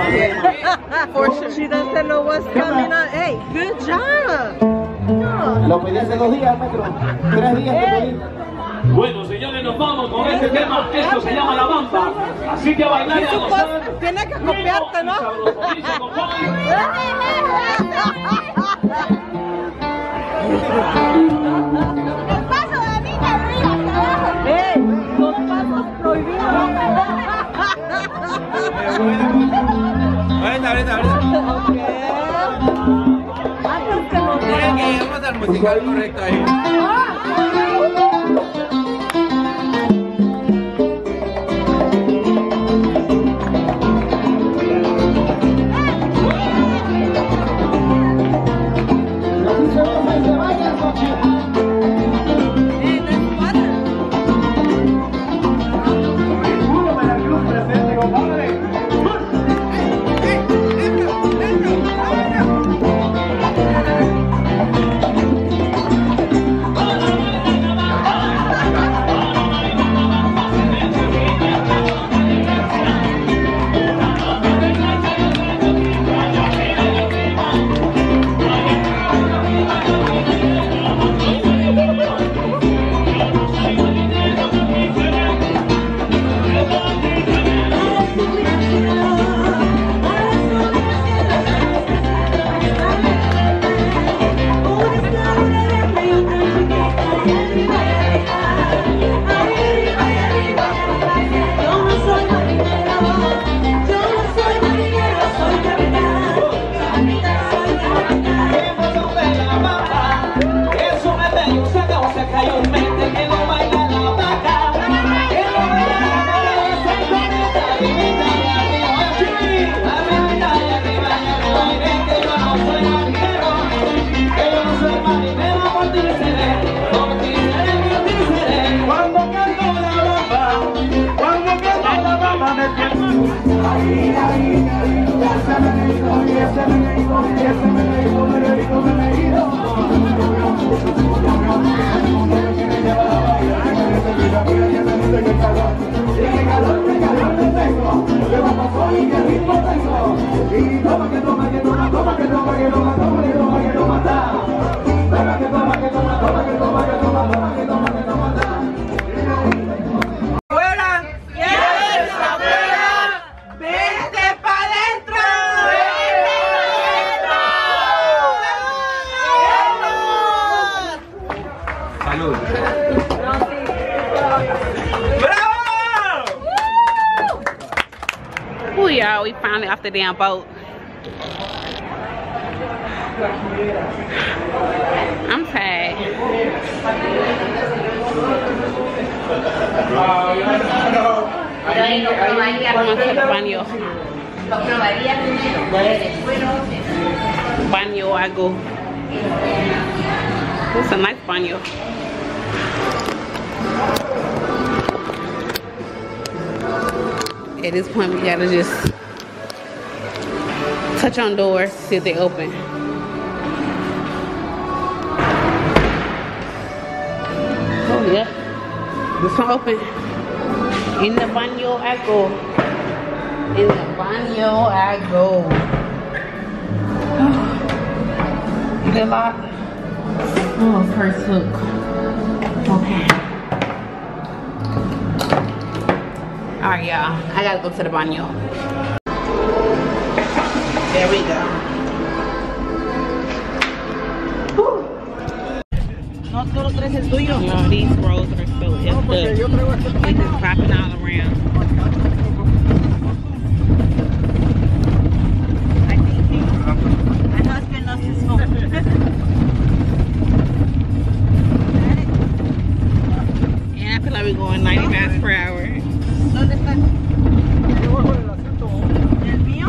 For She doesn't know what's coming on. Hey, good job. Lo pedí hace dos días, metro. Tres días pedí. Bueno, señores, nos vamos con este tema. Esto se llama La Bamba. Así que bailar. Tienes que copiarte, ¿no? We got correct. I damn boat. I'm tired. baño. Baño I go. It's a nice baño. At this point, we gotta just touch on doors, see if they open. Oh, yeah. This one open. In the baño I go. In the baño I go. Oh, you get locked? Oh, first hook. Okay. All right, y'all. I gotta go to the baño. There we go. No solo traes el tuyo. No, these rolls are so effed porque yo up. We just popping all around. I think he- my husband knows his home. And I feel like we're going 90 miles per hour. ¿Dónde está? ¿El mío?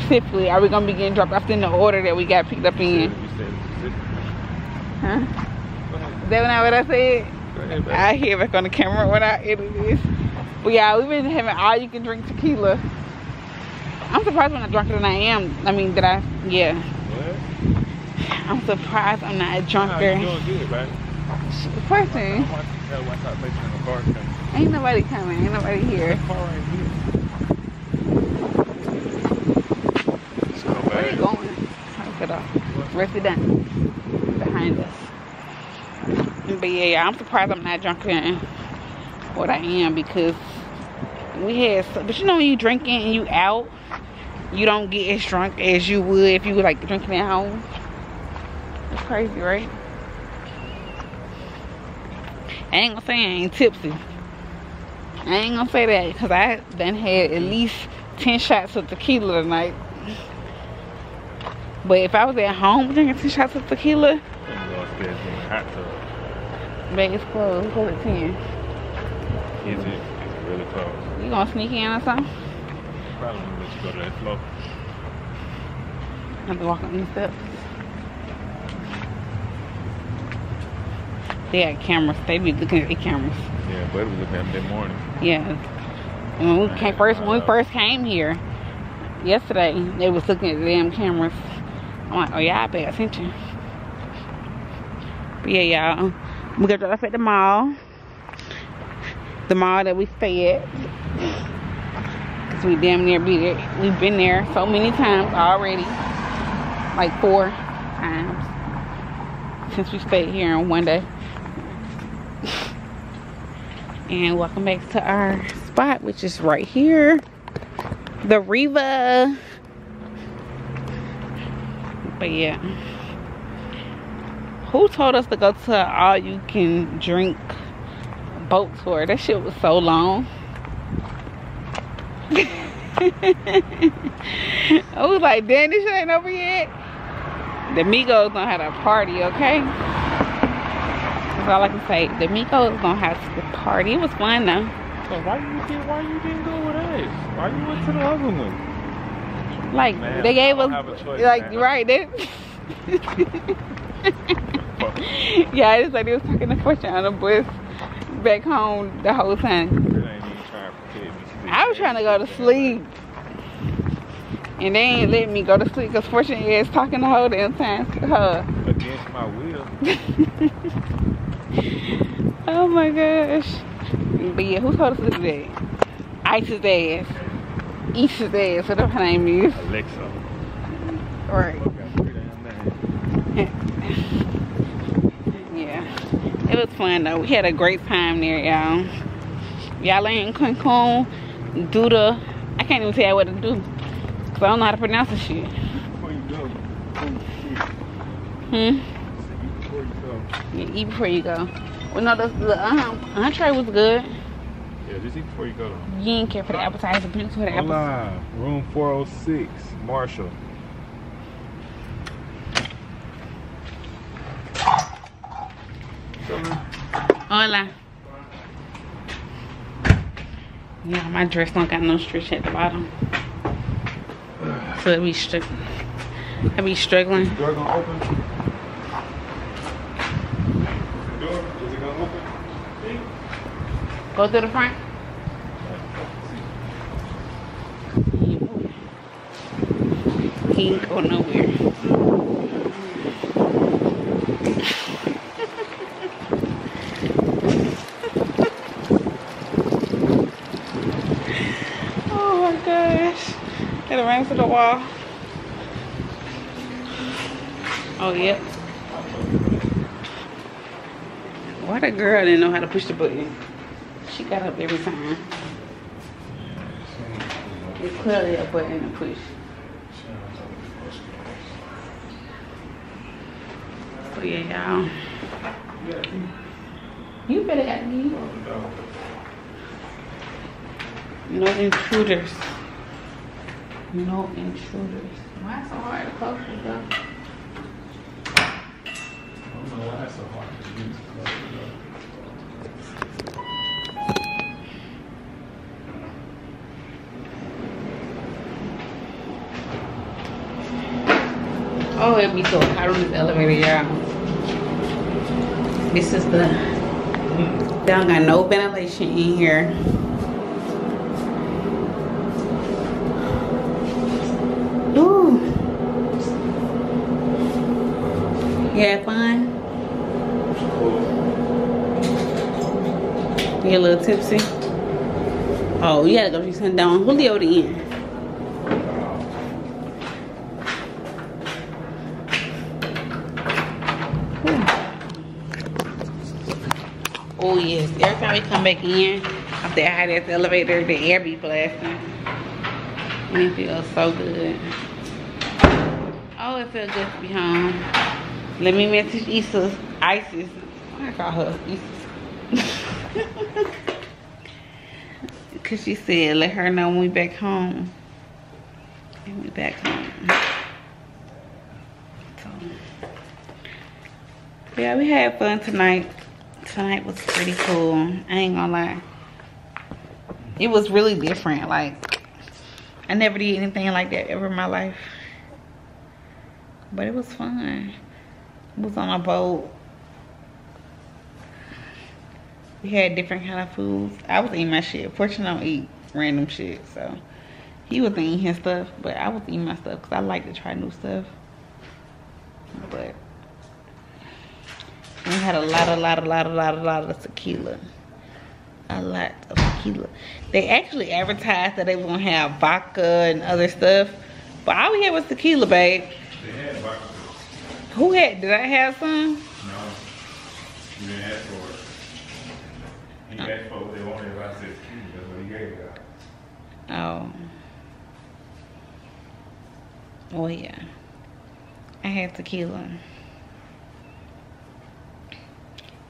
specifically, are we gonna be getting dropped off in the order that we got picked up in? You said, sit- Huh? Is that not what I said? Go ahead. I hear back on the camera when I edit this. But yeah, we've been having all you can drink tequila. I'm surprised when I drunker than I am. I mean, that I, yeah. What? I'm surprised I'm not a Nah, you drunker doing good, baby. person. Eh. I want to tell what's not facing in the Ain't nobody coming. Ain't nobody here. The car right here. Let's go Where you back. going? Turn it down. Behind us. But yeah, I'm surprised I'm not than what I am because we had, but you know when you drinking and you out, you don't get as drunk as you would if you were like drinking at home. It's crazy, right? I ain't gonna say I ain't tipsy. I ain't gonna say that because I done had at least 10 shots of tequila tonight. But if I was at home drinking two shots of tequila, I'm going upstairs in the hot tub. bag is closed. It's closed at 10. Is it? It's really close. You gonna sneak in or something? Probably gonna let you go to that floor. I have to walk on these steps. They got cameras. They be looking at the cameras. Yeah, buddy was looking at them that morning. Yeah. And when we came first, when we uh, first came here yesterday, they was looking at the damn cameras. I'm like, oh yeah, I pay attention. But yeah, y'all, we got dropped off at the mall. The mall that we stay at. Cause we damn near be there. We've been there so many times already, like four times since we stayed here on one day. And welcome back to our spot, which is right here. The Riva. But yeah. Who told us to go to all you can drink boat tour? That shit was so long. I was like, damn, this shit ain't over yet. The Migos don't have a party, okay? That's all I can say. The Migos gonna have the party. It was fun though. So why you why you didn't go with us? Why you went to the other one? Like Man, they gave us, choice, like man. right they, yeah, I just like they was talking to Fortune on the bus back home the whole time. Girl ain't even trying to me. I was trying to go to sleep, and they ain't let me go to sleep because Fortune is talking the whole damn time to her. Against my will. Oh my gosh. But yeah, who told us to do that? Ice's ass. Ass, whatever her name is. Alexa. Right. Got three damn names. Yeah. It was fun though. We had a great time there, y'all. Y'all ain't in Cancun. Do the I can't even tell you what to do. Cause I don't know how to pronounce the shit. Before you go, Hmm? before you go. Yeah, eat before you go. Well no the, the um, entree was good. Yeah, just eat before you go. You didn't care for the appetizer, but you for the appetizer. Room 406, Marshall. Hola. Yeah, my dress don't got no stretch at the bottom. So it be str- I be struggling. Door gonna open? Door, is it gonna open? Go through the front. He ain't go nowhere. oh my gosh. It ran to the wall. Oh, yep. Why the girl didn't know how to push the button? She got up every time. It's clearly a button to push. Oh yeah, y'all. You better got me. No intruders. No intruders. Why so hard to close the door? I don't know why it's so hard to use. Oh, it'd be so hot on this elevator, y'all. This is the, they don't got no ventilation in here. Ooh. You had fun? You a little tipsy? Oh, you gotta go see something down Julio the end. Oh yes, every time we come back in, up there high at the elevator, the air be blasting. And it feels so good. Oh, it feels good to be home. Let me message Issa, Isis. I call her Isis? Cause she said let her know when we back home. And we back home. So, yeah, we had fun tonight tonight was pretty cool. I ain't gonna lie. It was really different. Like, I never did anything like that ever in my life. But it was fun. It was on a boat. We had different kind of foods. I was eating my shit. Fortunately, I don't eat random shit. So, he was eating his stuff. But I was eating my stuff because I like to try new stuff. But we had a lot, a lot, a lot, a lot, a lot of tequila. A lot of tequila. They actually advertised that they were gonna have vodka and other stuff, but all we had was tequila, babe. They had vodka. Who had? Did I have some? No. You didn't ask for it. He oh. asked for what they wanted if I said me, that's what he gave y'all. Oh. Oh yeah. I had tequila.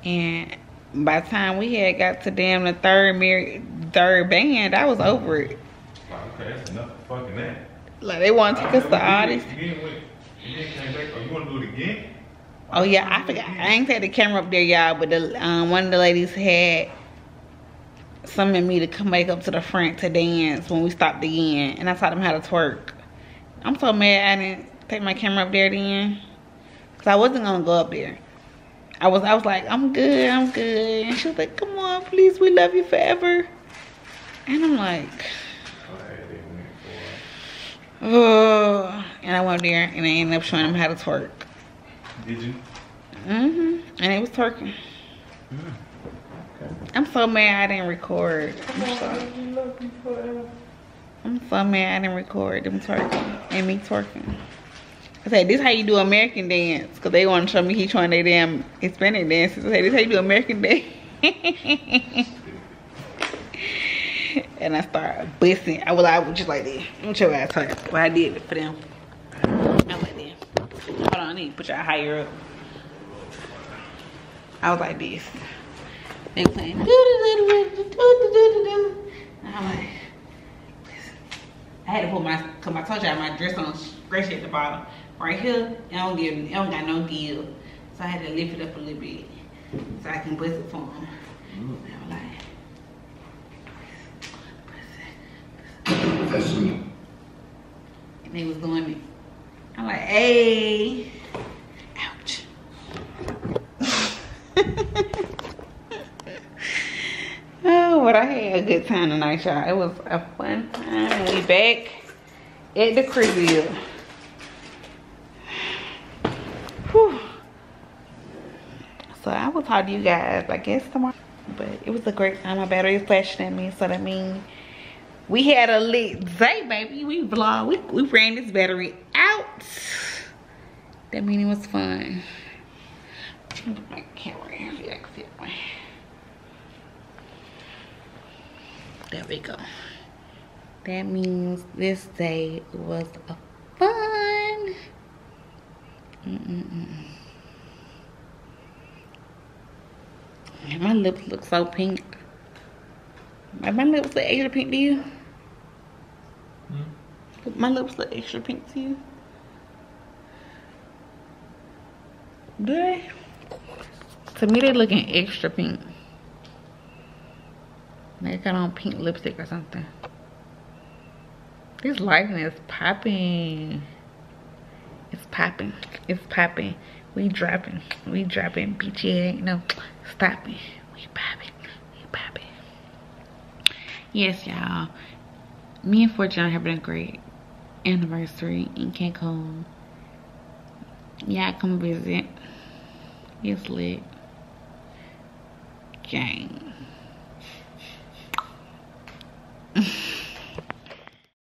And by the time we had got to damn the third mir- third band, I was over it. Like, okay, that's enough fucking that. Like they want to take us to all You these. didn't- You didn't wait. You didn't come back. Oh, to do it again? Oh yeah, I forgot. I ain't take the camera up there, y'all, but the um, one of the ladies had summoned me to come back up to the front to dance when we stopped again, and I taught them how to twerk. I'm so mad I didn't take my camera up there then, cause I wasn't gonna go up there. I was, I was like, I'm good, I'm good, and she was like, Come on, please, we love you forever. And I'm like, oh, and I went there and I ended up showing them how to twerk. Did you? Mm-hmm. And it was twerking. I'm so mad I didn't record. I'm so, I'm so mad I didn't record them twerking and me twerking. I said, this how you do American dance. Cause they want to show me he trying their damn Hispanic dances. I said, this how you do American dance. and I started busting. I was like, just like this. I'm your ass hurt. But I did for them. I was like this. Hold on, I need to put y'all higher up. I was like this. They playing. And I'm like, I had to put my, cause I told y'all my dress on scratchy at the bottom. Right here, it don't give, it don't got no give. So I had to lift it up a little bit so I can bust it for them. And I'm like, And they was doing it. I'm like, hey. Ouch. oh, but I had a good time tonight, y'all. It was a fun time. We back at the crib. Whew. So I will talk to you guys, I guess, tomorrow. But it was a great time. My battery is flashing at me, so that means we had a lit day, baby. We vlog. We, we ran this battery out. That means it was fun. Camera. There we go. That means this day was a fun. Mm -mm -mm. Man, my lips look so pink. My, my lips look extra pink to you? Hmm? My lips look extra pink to you? Do they? To me, they looking extra pink. They got on pink lipstick or something. This lighting is popping. It's popping. It's popping. We dropping. We dropping. BTA, no. Stop it. We popping. We popping. Yes, y'all. Me and Fortune are having a great anniversary in Cancun. Y'all come visit. It's lit. Gang.